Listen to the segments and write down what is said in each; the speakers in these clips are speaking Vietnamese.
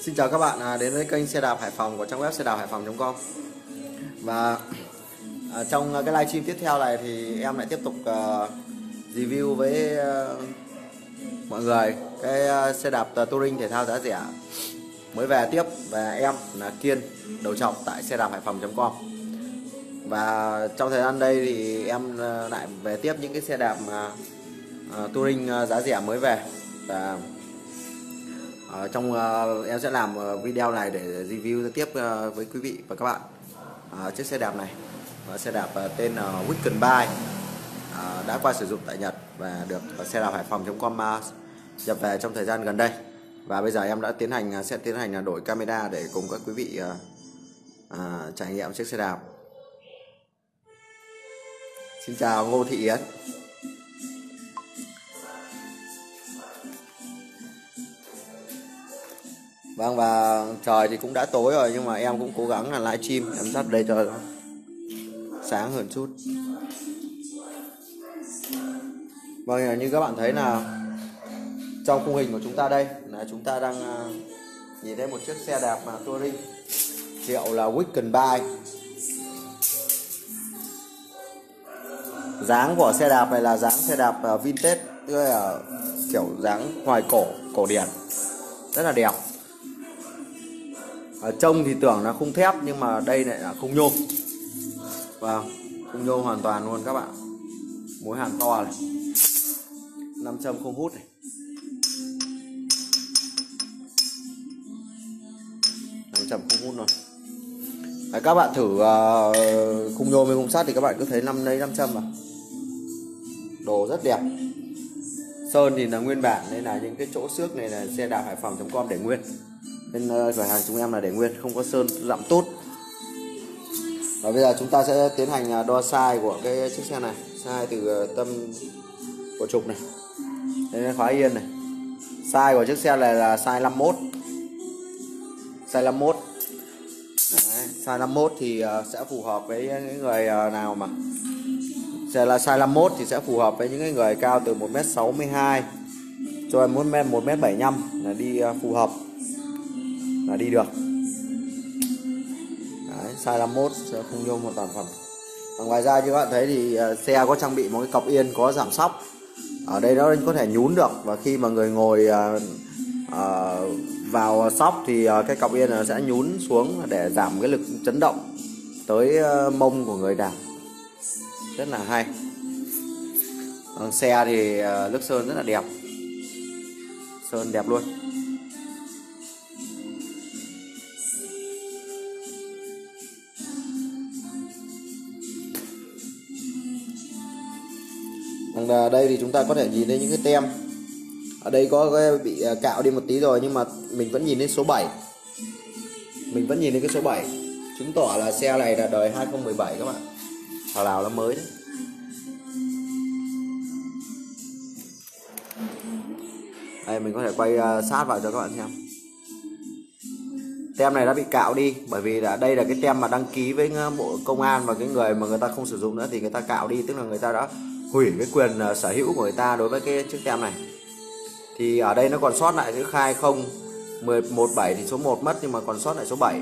Xin chào các bạn à, đến với kênh xe đạp Hải Phòng của trang web xe đạp hải phòng.com Và à, trong cái livestream tiếp theo này thì em lại tiếp tục à, review với à, mọi người cái xe đạp touring thể thao giá rẻ. Mới về tiếp và em là Kiên đầu trọng tại xe đạp hải phòng.com và trong thời gian đây thì em lại về tiếp những cái xe đạp mà touring giá rẻ mới về. Và ở trong uh, em sẽ làm ờ, video này để review tiếp uh, với quý vị và các bạn. Uh, chiếc xe đạp này uh, xe đạp uh, tên uh, Wicked Bike uh, đã qua sử dụng tại Nhật và được uh, xe đạp Hải Phòng.com uh, nhập về trong thời gian gần đây. Và bây giờ em đã tiến hành uh, sẽ tiến hành uh, đổi camera để cùng các quý vị uh, uh, trải nghiệm chiếc xe đạp. Xin chào Ngô Thị Yến. Vâng và trời thì cũng đã tối rồi, nhưng mà em cũng cố gắng là livestream em dắt đây cho sáng hơn chút. Vâng như các bạn thấy là trong khung hình của chúng ta đây, là chúng ta đang à, nhìn thấy một chiếc xe đạp mà touring hiệu là Wicken Bike. Dáng của xe đạp này là dáng xe đạp à, vintage, tức là kiểu dáng hoài cổ cổ điển rất là đẹp ở trông thì tưởng là khung thép nhưng mà đây lại là khung nhôm. Vào khung nhôm hoàn toàn luôn các bạn. Mối hàn to này. Nam châm không hút này. Nam châm không hút luôn. Đấy, các bạn thử uh, khung nhôm với khung sắt thì các bạn cứ thấy năm lấy năm châm vào. Đồ rất đẹp. Sơn thì là nguyên bản nên là những cái chỗ xước này là xe đạp hải phòng.com để nguyên bên cửa ờ, hàng chúng em là để nguyên không có sơn dặm tốt. Và bây giờ chúng ta sẽ tiến hành à, đo size của cái chiếc xe này. Size từ ờ, tâm của trục này. Đến khóa yên này. Size của chiếc xe này là size 51 size 51 Đấy, size 51 ờ, thì sẽ phù hợp với những người nào mà sẽ là size 51 thì sẽ phù hợp với những người cao từ 1m62 cho em muốn 1m75 là đi phù hợp là đi được. Đấy, size 51 sẽ không nhôm một toàn phần và ngoài ra như các bạn thấy thì à, xe có trang bị một cái cọc yên có giảm sóc. Ở đây nó có thể nhún được và khi mà người ngồi à, à, vào sóc thì cái cọc yên sẽ nhún xuống để giảm cái lực chấn động tới mông của người đạp rất là hay. Xe thì nước sơn rất là đẹp. Sơn đẹp luôn. À, đây thì chúng ta có thể nhìn thấy những cái tem. Ở đây có cái bị à, cạo đi một tí rồi nhưng mà mình vẫn nhìn thấy số 7 mình vẫn nhìn thấy cái số 7 chứng tỏ là xe này là đời 2017 các bạn. Thảo nào nó mới đấy. Đây mình có thể quay à, sát vào cho các bạn xem. Tem này đã bị cạo đi bởi vì là đây là cái tem mà đăng ký với à, bộ công an và cái người mà người ta không sử dụng nữa thì người ta cạo đi tức là người ta đã hủy cái quyền ờ, sở hữu của người ta đối với cái chiếc tem này. Thì ở đây nó còn sót lại chữ khai không 117 thì số 1 mất nhưng mà còn sót lại số 7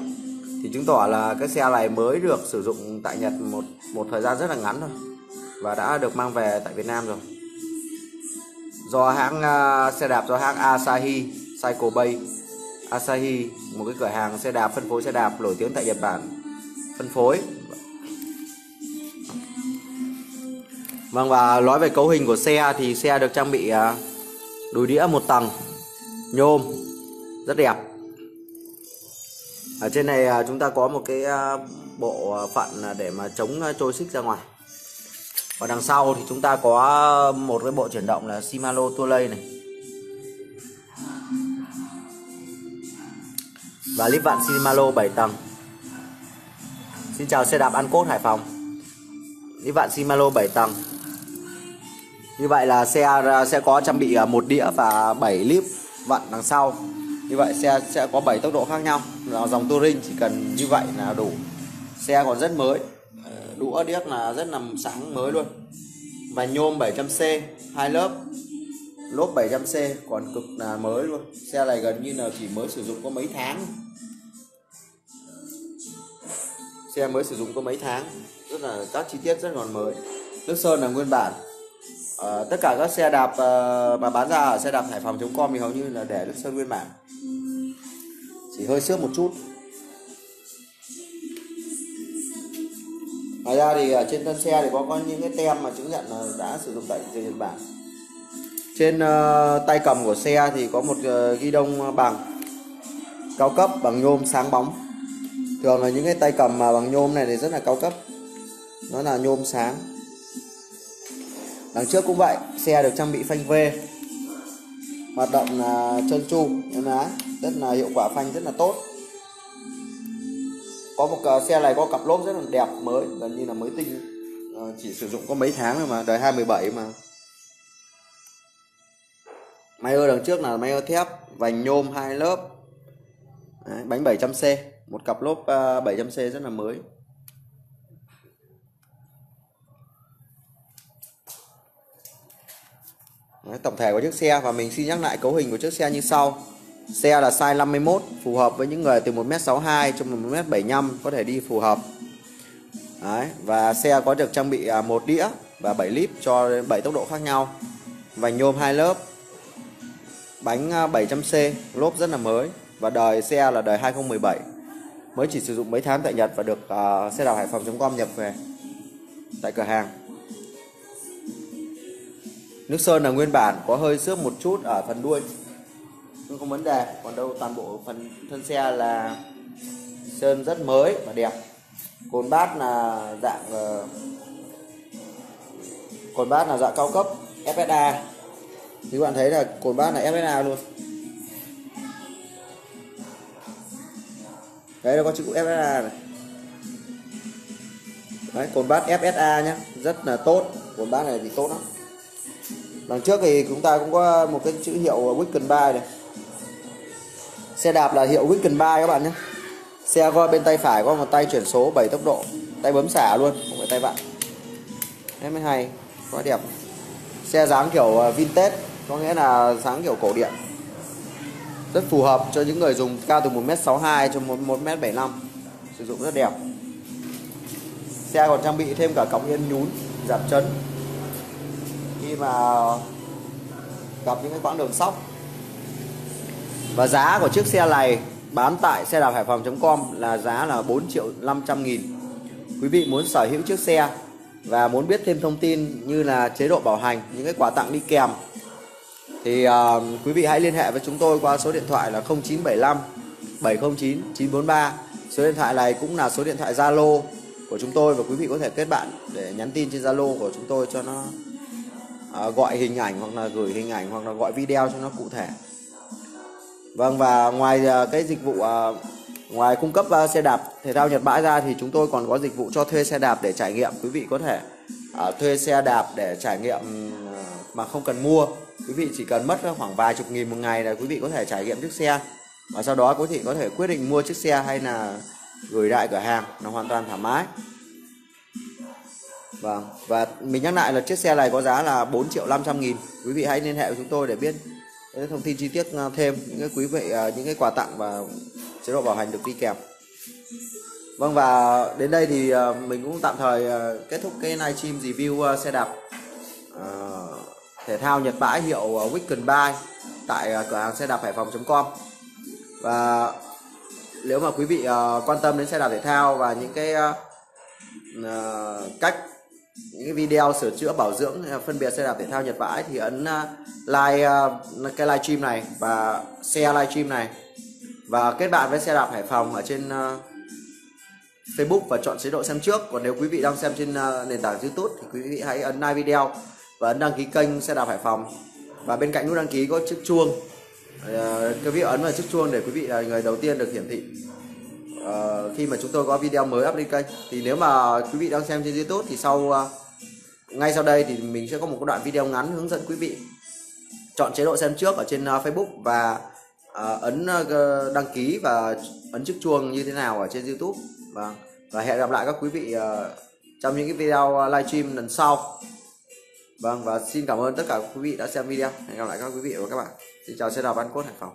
thì chứng tỏ là cái xe này mới được sử dụng tại Nhật một một thời gian rất là ngắn thôi và đã được mang về tại Việt Nam rồi. Do hãng uh, xe đạp do hãng Asahi Cycle Bay Asahi một cái cửa hàng xe đạp phân phối xe đạp nổi tiếng tại Nhật Bản phân phối. Vâng và nói về cấu hình của xe thì xe được trang bị à, đùi đĩa một tầng, nhôm, rất đẹp. Ở trên này à, chúng ta có một cái à, bộ phận để mà chống trôi xích ra ngoài. Và đằng sau thì chúng ta có một cái bộ chuyển động là Shimano Tourlay này. Và lip vặn Shimano 7 tầng. Xin chào xe đạp An Cốt Hải Phòng. Lip vặn Shimano 7 tầng như vậy là xe à, sẽ có trang bị à, một đĩa và 7 líp vặn đằng sau. Như vậy xe sẽ có 7 tốc độ khác nhau. Là dòng touring chỉ cần như vậy là đủ. Xe còn rất mới. Ờ, đũa điếc là rất là sáng mới luôn. Và nhôm 700C hai lớp. Lốp 700C còn cực là mới luôn. Xe này gần như là chỉ mới sử dụng có mấy tháng. Xe mới sử dụng có mấy tháng. Rất là các chi tiết rất còn mới. Nước sơn là nguyên bản à, tất cả các xe đạp à, mà bán ra ở xe đạp hải phòng.com thì hầu như là để được sơn nguyên bản. Chỉ hơi xước một chút. Ngoài ra thì ở trên thân xe thì có có những cái tem mà chứng nhận là đã sử dụng tại thị trường Nhật Bản. Trên uh, tay cầm của xe thì có một uh, ghi đông bằng cao cấp bằng nhôm sáng bóng. Thường là những cái tay cầm mà bằng nhôm này thì rất là cao cấp. Nó là nhôm sáng đằng trước cũng vậy xe được trang bị phanh V. Hoạt động là chân chu em á rất là hiệu quả phanh rất là tốt. Có một uh, xe này có cặp lốp rất là đẹp mới gần như là mới tinh. Uh, chỉ sử dụng có mấy tháng thôi mà đời 2017 mà. Máy ơ đằng trước là máy ơ thép vành nhôm hai lớp. Đấy, bánh 700C một cặp lốp ờ, uh, 700C rất là mới. Đấy, tổng thể của chiếc xe và mình xin nhắc lại cấu hình của chiếc xe như sau Xe là size 51 phù hợp với những người từ 1m62 cho 1m75 có thể đi phù hợp. Đấy, và xe có được trang bị à, một đĩa và 7 lít cho 7 tốc độ khác nhau. Vành nhôm hai lớp. Bánh à, 700C, lốp rất là mới và đời xe là đời 2017. Mới chỉ sử dụng mấy tháng tại Nhật và được uh, xe đạp Hải Phòng.com nhập về tại cửa hàng. Nước sơn là nguyên bản, có hơi xước một chút ở phần đuôi nhưng không vấn đề. Còn đâu toàn bộ phần thân xe là sơn rất mới và đẹp. Cồn bát là dạng ờ, cồn bát là dạng cao cấp FSA như bạn thấy là cồn bát là FSA luôn. Đấy nó có chữ FSA này. Đấy cồn bát FSA nhé rất là tốt. Cồn bát này thì tốt lắm đằng trước thì chúng ta cũng có một cái chữ hiệu Wicked Buy này. Xe đạp là hiệu Wicken Buy các bạn nhé. Xe voi bên tay phải có một tay chuyển số 7 tốc độ, tay bấm xả luôn, không phải tay vặn. Đấy mới hay, quá đẹp. Xe dáng kiểu ờ, vintage, có nghĩa là dáng kiểu cổ điện rất phù hợp cho những người dùng cao từ 1m62 cho 1m75 sử dụng rất đẹp. Xe còn trang bị thêm cả cọc yên nhún giảm chấn khi mà gặp những cái quãng đường sóc. Và giá của chiếc xe này bán tại xe đạp hải phòng.com là giá là 4 triệu 500 nghìn. Quý vị muốn sở hữu chiếc xe và muốn biết thêm thông tin như là chế độ bảo hành, những cái quà tặng đi kèm thì uh, quý vị hãy liên hệ với chúng tôi qua số điện thoại là 0975 709 943 Số điện thoại này cũng là số điện thoại Zalo của chúng tôi và quý vị có thể kết bạn để nhắn tin trên Zalo của chúng tôi cho nó uh, gọi hình ảnh hoặc là gửi hình ảnh hoặc là gọi video cho nó cụ thể Vâng và ngoài ờ, cái dịch vụ ờ, ngoài cung cấp xe đạp thể thao Nhật bãi ra thì chúng tôi còn có dịch vụ cho thuê xe đạp để trải nghiệm. Quý vị có thể thuê xe đạp để trải nghiệm mà không cần mua. Quý vị chỉ cần mất khoảng vài chục nghìn một ngày là quý vị có thể trải nghiệm chiếc xe. Và sau đó quý vị có thể quyết định mua chiếc xe hay là gửi lại cửa hàng nó hoàn toàn thoải mái. Vâng, và mình nhắc lại là chiếc xe này có giá là 4 triệu 500 nghìn. Quý vị hãy liên hệ với chúng tôi để biết thông tin chi tiết à, thêm những cái quý vị à, những cái quà tặng và chế độ bảo hành được đi kèm. Vâng và đến đây thì à, mình cũng tạm thời kết thúc cái livestream review xe đạp thể thao Nhật bãi hiệu Wicked Buy tại cửa hàng xe đạp hải phòng.com và nếu mà quý vị quan tâm đến xe đạp thể thao và những cái cách những cái video sửa chữa, bảo dưỡng à, phân biệt xe đạp thể thao Nhật bãi thì ấn à, like à, cái live stream này và share live stream này. Và kết bạn với xe đạp Hải Phòng ở trên Facebook và chọn chế độ xem trước. Còn nếu quý vị đang xem trên nền tảng YouTube thì quý vị hãy ấn like video và ấn đăng ký kênh xe đạp Hải Phòng. Và bên cạnh nút đăng ký có chiếc chuông. Ờ, quý vị ấn vào chiếc chuông để quý vị là người đầu tiên được hiển thị uh, khi mà chúng tôi có video mới up lên kênh thì nếu mà quý vị đang xem trên youtube thì sau uh, ngay sau đây thì mình sẽ có một đoạn video ngắn hướng dẫn quý vị chọn chế độ xem trước ở trên uh, facebook và uh, ấn uh, đăng ký và ấn chiếc chuông như thế nào ở trên youtube. Và và hẹn gặp lại các quý vị uh, trong những cái video livestream lần sau. Vâng và xin cảm ơn tất cả quý vị đã xem video. Hẹn gặp lại các quý vị và các bạn. Xin chào xe đạp An Cốt Hải Phòng.